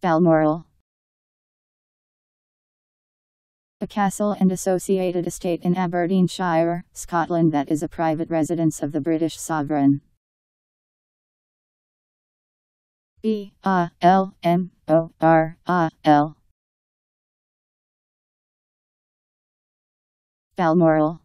Balmoral. A castle and associated estate in Aberdeenshire, Scotland that is a private residence of the British sovereign. B A L M O R A L Balmoral